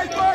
Right,